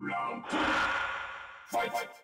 Round two. Fight.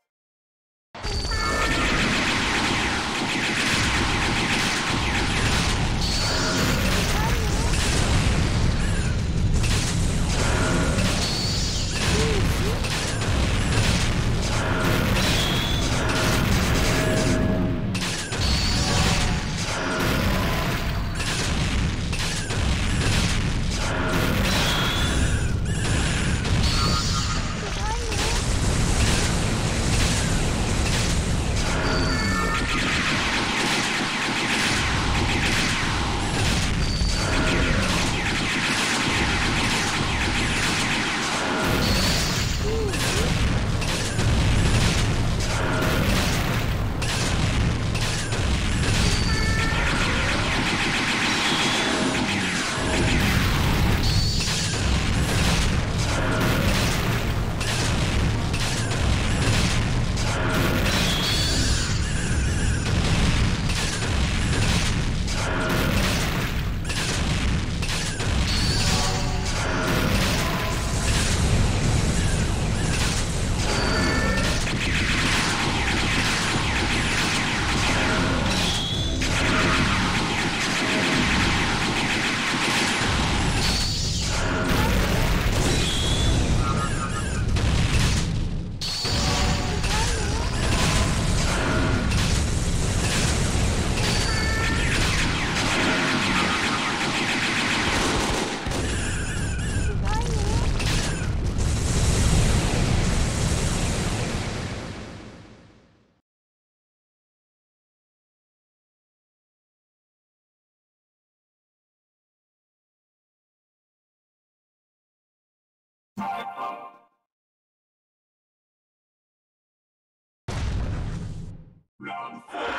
Round four.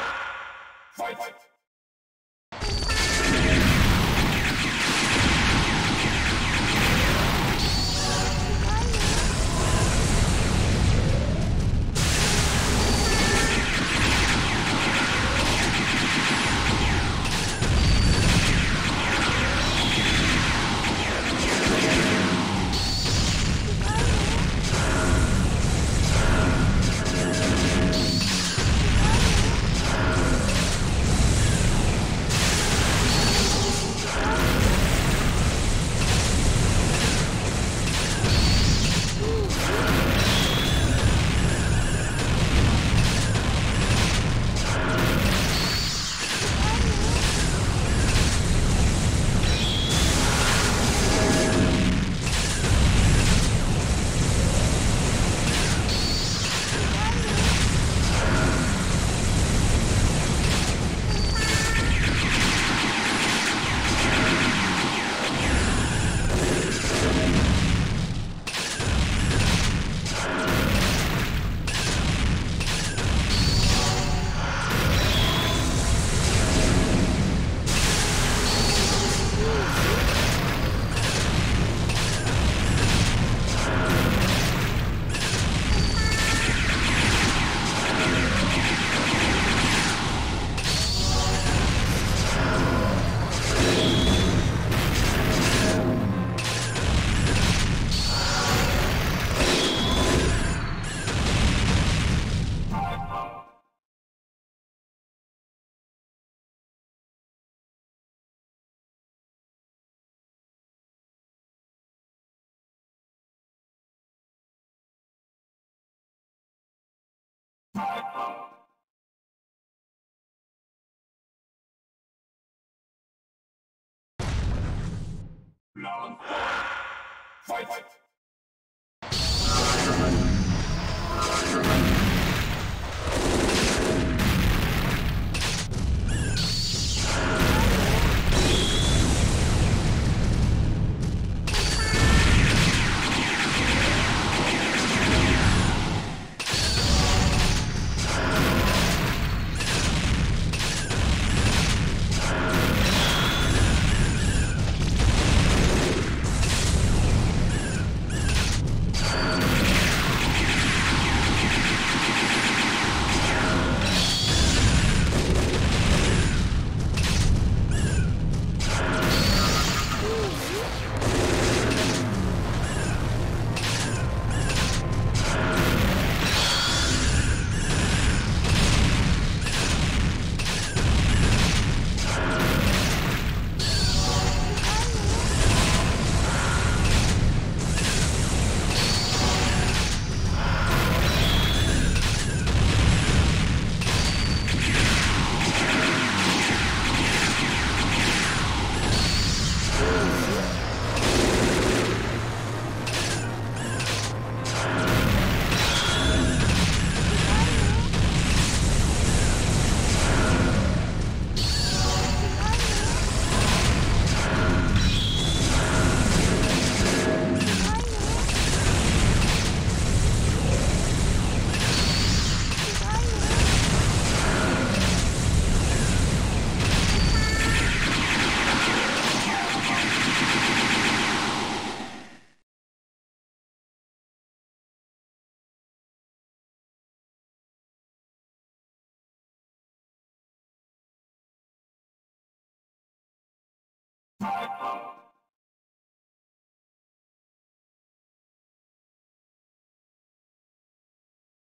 Fight. Round four. Fight. Fight. Bye.